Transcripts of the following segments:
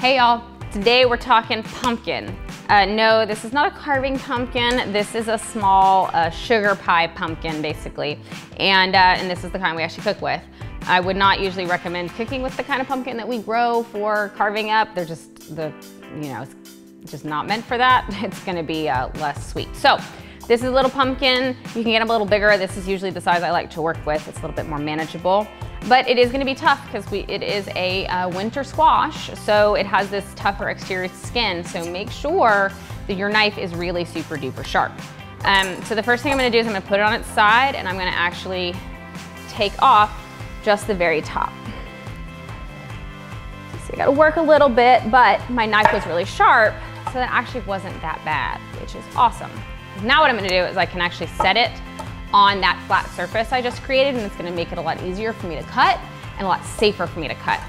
Hey y'all, today we're talking pumpkin. Uh, no, this is not a carving pumpkin. This is a small uh, sugar pie pumpkin, basically. And, uh, and this is the kind we actually cook with. I would not usually recommend cooking with the kind of pumpkin that we grow for carving up. They're just the, you know, it's just not meant for that. It's gonna be uh, less sweet. So this is a little pumpkin. You can get them a little bigger. This is usually the size I like to work with. It's a little bit more manageable. But it is gonna be tough because it is a uh, winter squash, so it has this tougher exterior skin. So make sure that your knife is really super duper sharp. Um, so the first thing I'm gonna do is I'm gonna put it on its side and I'm gonna actually take off just the very top. So I gotta work a little bit, but my knife was really sharp, so that actually wasn't that bad, which is awesome. Now what I'm gonna do is I can actually set it on that flat surface I just created and it's gonna make it a lot easier for me to cut and a lot safer for me to cut.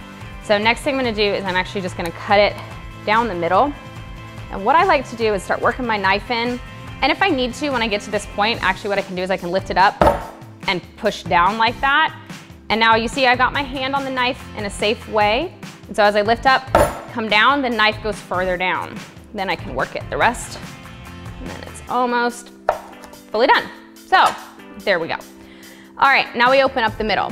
So next thing I'm gonna do is I'm actually just gonna cut it down the middle. And what I like to do is start working my knife in. And if I need to, when I get to this point, actually what I can do is I can lift it up and push down like that. And now you see I got my hand on the knife in a safe way. And so as I lift up, come down, the knife goes further down. Then I can work it the rest. And then it's almost fully done. So there we go. All right, now we open up the middle.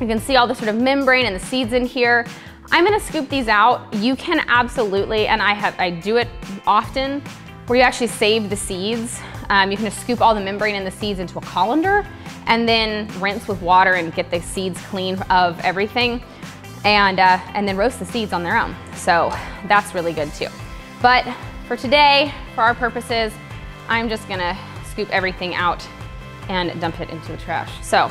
You can see all the sort of membrane and the seeds in here. I'm gonna scoop these out. You can absolutely, and I have I do it often, where you actually save the seeds. Um, you can just scoop all the membrane and the seeds into a colander and then rinse with water and get the seeds clean of everything and, uh, and then roast the seeds on their own. So that's really good too. But for today, for our purposes, I'm just gonna scoop everything out and dump it into the trash. So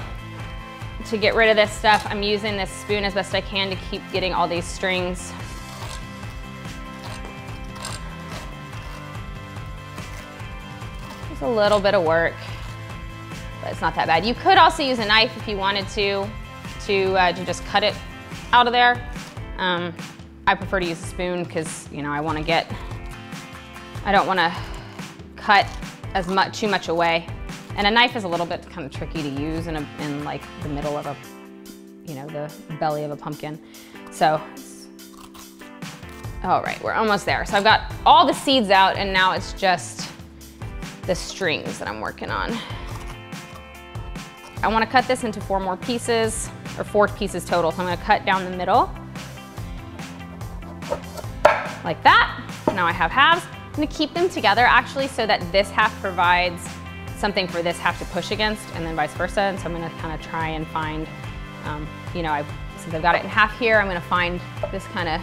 to get rid of this stuff, I'm using this spoon as best I can to keep getting all these strings. Just a little bit of work, but it's not that bad. You could also use a knife if you wanted to, to, uh, to just cut it out of there. Um, I prefer to use a spoon because, you know, I want to get, I don't want to cut as much, too much away. And a knife is a little bit kind of tricky to use in, a, in like the middle of a, you know, the belly of a pumpkin. So, all right, we're almost there. So I've got all the seeds out and now it's just the strings that I'm working on. I wanna cut this into four more pieces, or four pieces total. So I'm gonna cut down the middle, like that. Now I have halves. I'm gonna keep them together actually so that this half provides something for this half to push against and then vice versa. And so I'm gonna kind of try and find, um, you know, I've, since I've got it in half here, I'm gonna find this kind of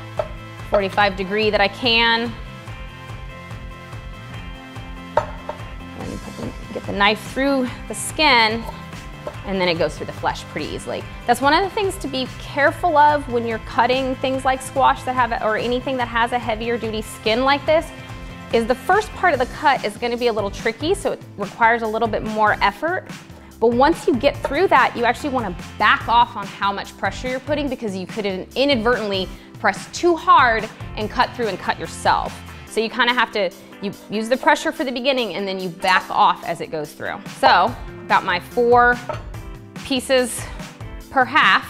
45 degree that I can. And get the knife through the skin and then it goes through the flesh pretty easily. That's one of the things to be careful of when you're cutting things like squash that have, or anything that has a heavier duty skin like this, is the first part of the cut is gonna be a little tricky, so it requires a little bit more effort. But once you get through that, you actually wanna back off on how much pressure you're putting because you could inadvertently press too hard and cut through and cut yourself. So you kinda have to, you use the pressure for the beginning and then you back off as it goes through. So, got my four pieces per half,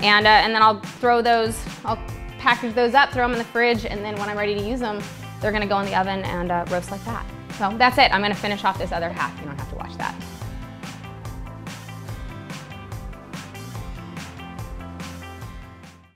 and, uh, and then I'll throw those, I'll package those up, throw them in the fridge, and then when I'm ready to use them, they're gonna go in the oven and uh, roast like that. So that's it. I'm gonna finish off this other half. You don't have to watch that.